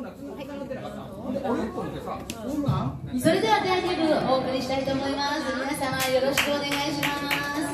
それでは第2部お送りしたいと思います。皆様よろしくお願いします。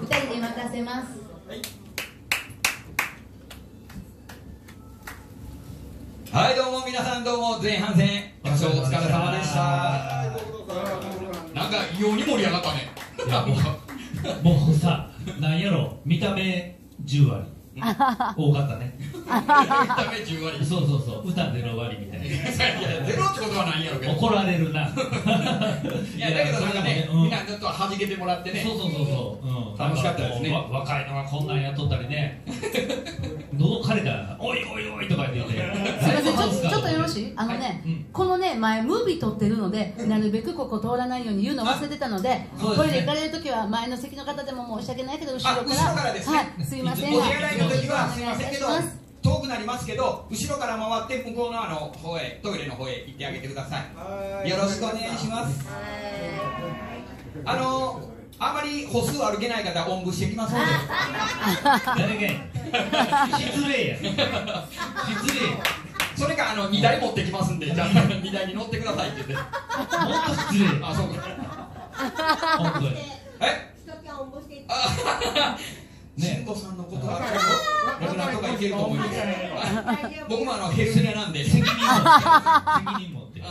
二人で任せます。はい。どうも皆さんどうも前半戦お疲れ様でした。なんか異様に盛り上がったね。もうさなんやろ見た目10割多かったね。見た目10割。そうそうそう。歌ゼロ割みたいな。いやゼロってことはないんやろうけど。怒られるな。いやだけどなんかね、うん。みんなちょっと弾けてもらってね。そうそうそうそう、うん、楽しかったですね。若いのがこんなんやっとったりね。喉かれたら「おいおいおい」とか言ってとちょっとよろしい。あのね、うん。このね前ムービー撮ってるのでなるべくここ通らないように言うの忘れてたのでね。これで行かれる時は前の席の方でも申し訳ないけど後ろからあ後ろからですね。はい。すいません。お手洗いの時はすいませんけど遠くなりますけど後ろから回って向こうのあの方へトイレの方へ行ってあげてください。よろしくお願いします。あのあまり歩数歩けない方はおんぶしてきますので誰がや失礼や。失礼やそれかあの荷台持ってきますんで じゃあ荷台に乗ってくださいって言って。もっと失礼あそうか。本当に。え？あね。慎吾さんのことは僕なんとかいけると思います僕もあのヘルニアなんで。責任持って。責任持って。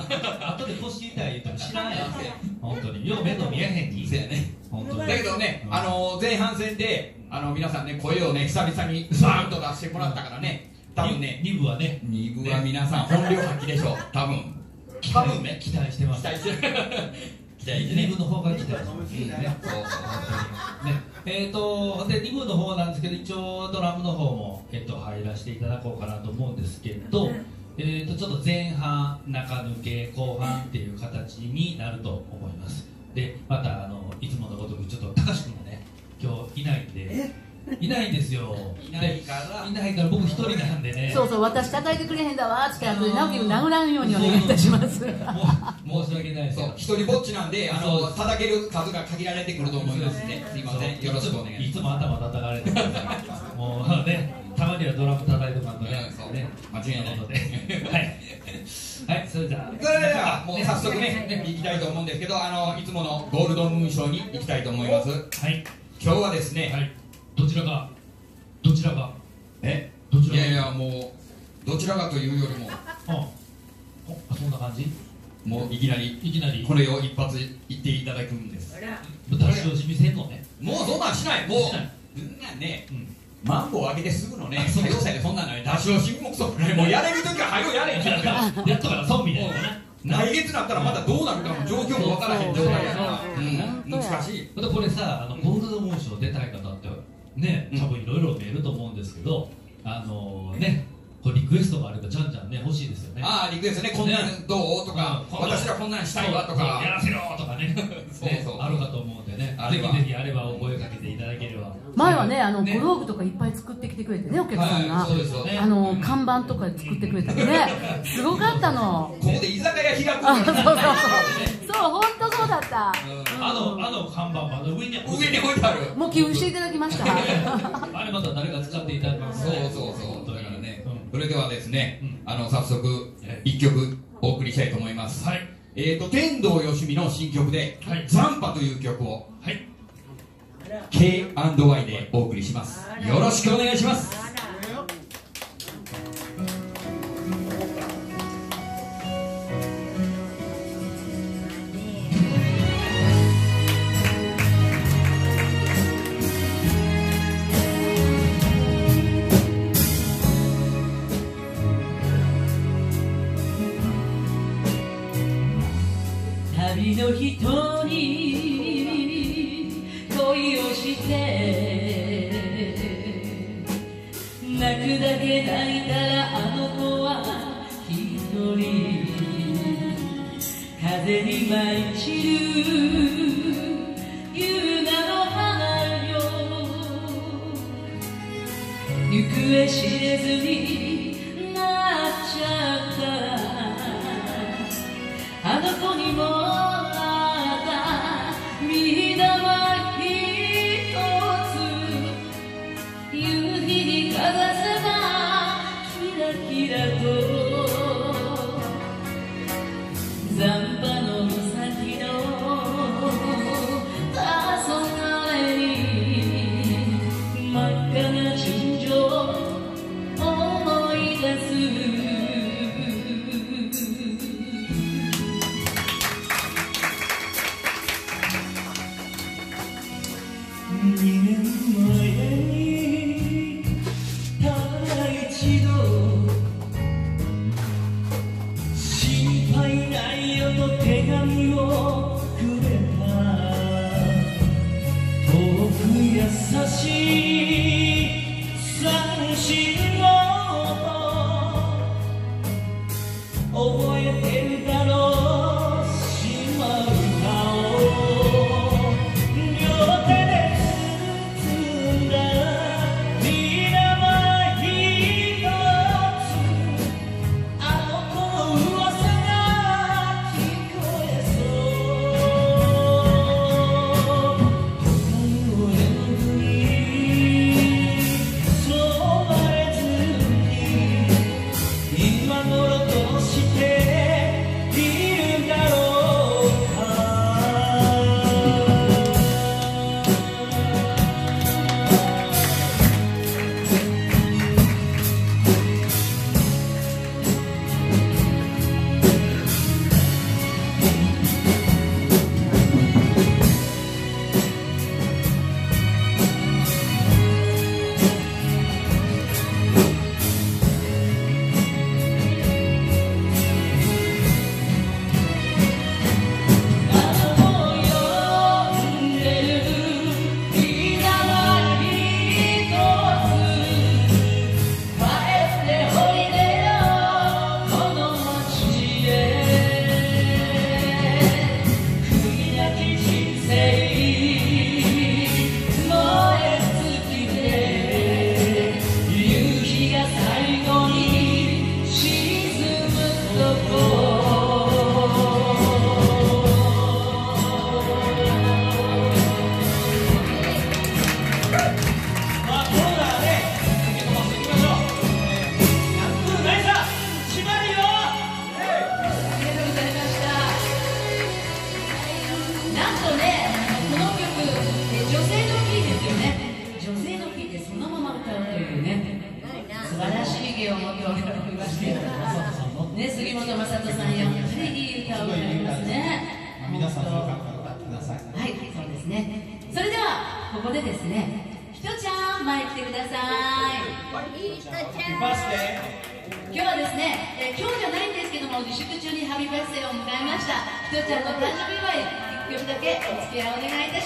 後で腰痛い言っても知らんやん本当に。よう面倒見えへんに。そうやね本当に。だけどね、うん。あの前半戦であの皆さんね声をね久々にバーンと出してもらったからね多分ね2部はね。2部は皆さん本領発揮でしょう。多分。多分ね期待してます。期待してる。期待して2ね部の方が期待してます。ね。そうそうね。えー、とで2部の方なんですけど一応ドラムの方も、えっと入らせていただこうかなと思うんですけど、えー、とちょっと前半中抜け後半っていう形になると思います。でまたあのいつものごとくちょっと高志君がね今日いないんでいないんですよ。いないから。でいないから僕一人なんでね。そうそう私叩いてくれへんだわって後で直樹に殴らんようにお願いいたします。もう申し訳ないです。そうよ一人ぼっちなんであの叩ける数が限られてくると思いますんですいません。よろしくお願いしいつも頭叩かれてるもうねたまにはドラム叩いてもらうとね。ね間違いないということではい。はいそれじゃあますそれではもう早速ねね行きたいと思うんですけどあのいつものゴールドムーン賞に行きたいと思います。はい。今日はですね、はいどちらがどちらが？え？どちらが？いやいやもうどちらかというよりも。うんおあそんな感じ？もういきなり。いきなり。これを一発言っていただくんです。出し惜しみせんのね。もうそんなんしない。もうそんなんね。うん。マンボウ上げてすぐのねあそう。歌謡祭でそんなんない。出し惜しみもクソもない。もうやれる時は早よやれやっとから損みたいなね。来月になったらまだどうなるかも状況もわからへん状態やから。うん。難しい。でこれさあのゴールドモーション出たい方ね多分いろいろ見えると思うんですけどあのねこれリクエストがあればじゃんじゃんね欲しいですよね。ああリクエストねこんなんどう？とかうん私らこんなんしたいわとそうそうやからせろとかね。そうねそう。あるかと思うんでね。ぜひぜひあればお声かけ前はねあのね。グローブとかいっぱい作ってきてくれてねお客さんが、はいそうですよね。あの看板とか作ってくれたりねすごかったの。ここで居酒屋開くあそうそうそう。そう本当そうだった、うん。あのあの看板まだ上に上に置いてある。もう寄付していただきました。あれまた誰か使っていただきますそうねそう。そうだからね。うん。それではですねうん。あの早速はい。一曲お送りしたいと思います。はい。えーと天童よしみの新曲ではい「残波」という曲を。はい K&Y でお送りします。よろしくお願いします。旅の人に泣いたらあの子は一人風に舞い散る優雅の花よ行方知れずになっちゃったあの子にも晴らしい芸を持っておられましてね杉本雅人さんやっぱりい。い。歌を歌い。ますね皆さんの歌歌ってください。はい、そうですね。それでは、ここでですね、ひとちゃん、前来てください。い。まして今日はですね、えー今日じゃない。んですけども、自粛中にハビバースデーを迎えました。ひとちゃんの誕生日祝い、一曲だけお付き合い。お願い。い。たします。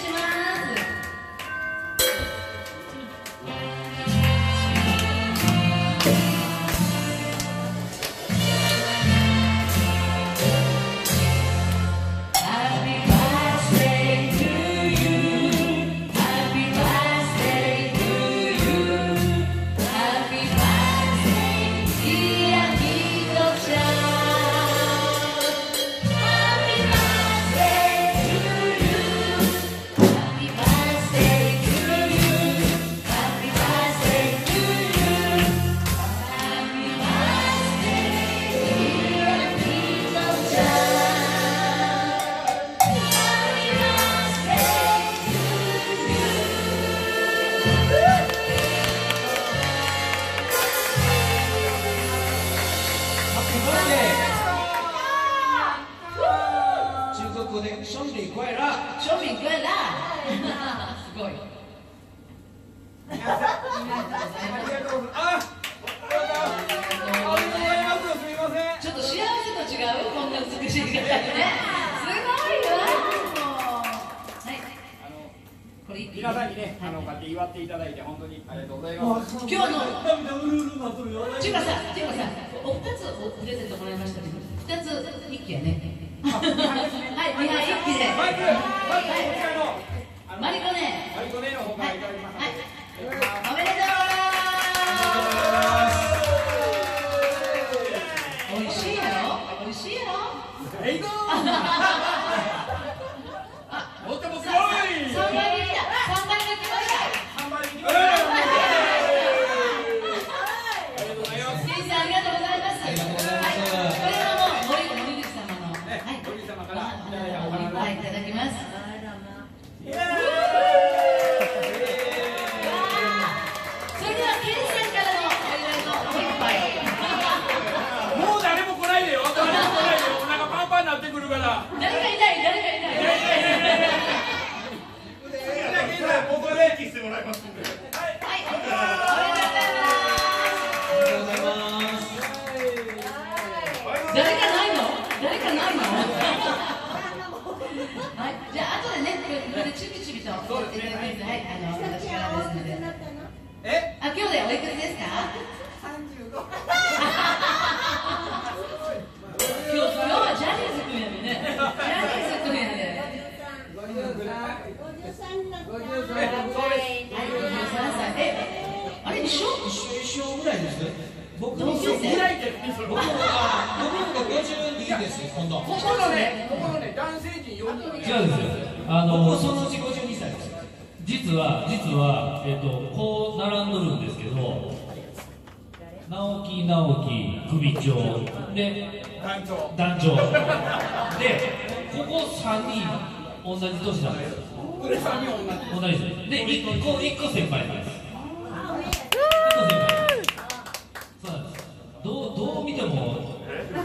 と違うこんな美しい。方ねすごいわもうはいこれ皆さんにね、あの、こうやって祝っていただいて、本当にありがとうございます。今日あのちゅうかさちゅうかさお二つおプレゼントもらいましたけど二つ一気やね。はい二杯一気でマイク、マイク、今回の、あの、マリコね。マリコ姉の方からいただきました。はい Yes. 実は実は、えっとこう並んどるんですけど直樹直樹首長。で団長。団長。でここ3人同じ年なんですこれ3人同じ。同じですで1個一個先輩。なんです。どうどう見ても。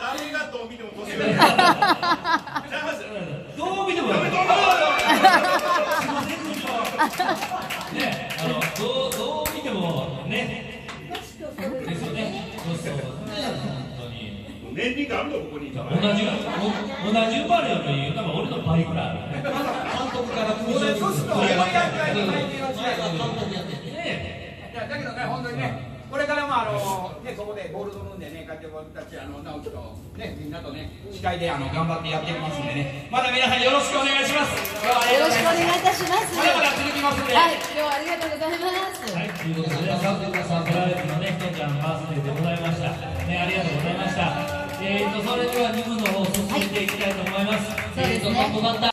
誰がどう見ても年上 年輪があるのここにいた同じ同じ生まれより多分俺の倍ぐらいある監督から組長にそうすると、思いやり合いに体験をしないと。監督やっててねだけどね、本当にね、これからもあの、ね、ここでゴールドルームでね、こうやって僕たち、あの、直樹と、ね、みんなとね、司会であの頑張ってやっていきますんでねまた皆さんよろしくお願いします今日はよろしくお願いいたします。まだまだ続きますんで、はい、今日はありがとうございます。はい、ということで、サンプライズのね、ひとちゃんバースデーでございました。ね、ありがとうございました。えーと、それでは2部の方進めていきたいと思います。そうですね。えーとトップバッター